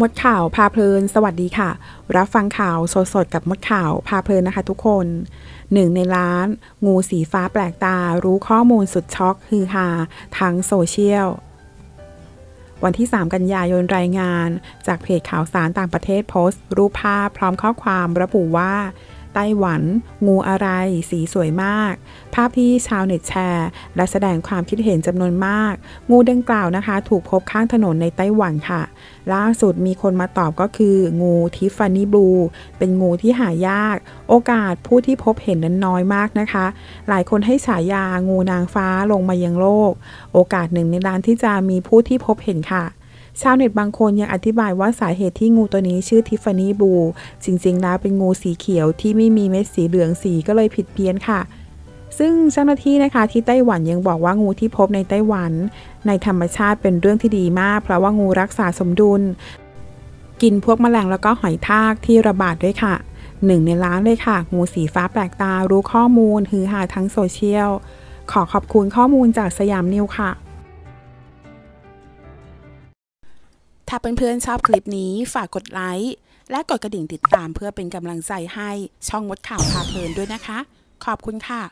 มดข่าวพาเพลิน สวัสดีค่ะ รับฟังข่าวสดๆกับมดข่าวพาเพลินนะคะทุกคนหนึ่งในล้าน งูสีฟ้าแปลกตา รู้ข้อมูลสุดช็อกฮือฮาทั้งโซเชียล วันที่ 3 กันยายนรายงาน จากเพจข่าวสารต่างประเทศโพสต์ รูปภาพพร้อมข้อความระบุว่า ไต้หวัน งูอะไร สีสวยมาก ภาพที่ชาวเน็ตแชร์ และแสดงความคิดเห็นจำนวนมาก งูดังกล่าวนะคะ ถูกพบข้างถนนในไต้หวันค่ะ ล่าสุดมีคนมาตอบก็คือ งูทิฟฟานี่บลู เป็นงูที่หายาก โอกาสผู้ที่พบเห็นนั้นน้อยมากนะคะ หลายคนให้ฉายางูนางฟ้าลงมายังโลก โอกาสหนึ่งในล้านที่จะมีผู้ที่พบเห็นค่ะ ชาวเน็ตบางคนยังอธิบายว่าสาเหตุที่งูตัวนี้ชื่อทิฟฟานี่บู จริงๆแล้วเป็นงูสีเขียวที่ไม่มีเม็ดสีเหลืองสีก็เลยผิดเพี้ยนค่ะ ซึ่งเจ้าหน้าที่นะคะที่ไต้หวันยังบอกว่างูที่พบในไต้หวัน ในธรรมชาติเป็นเรื่องที่ดีมาก เพราะว่างูรักษาสมดุล กินพวกแมลงแล้วก็หอยทากที่ระบาดด้วยค่ะหนึ่งในล้านเลยค่ะ งูสีฟ้าแปลกตารู้ข้อมูลฮือฮาทั้งโซเชียล ขอขอบคุณข้อมูลจากสยามนิวค่ะ ถ้าเพื่อนๆชอบคลิปนี้ฝากกดไลค์และกดกระดิ่งติดตามเพื่อเป็นกำลังใจให้ช่องมดข่าวพาเพลินด้วยนะคะ ขอบคุณค่ะ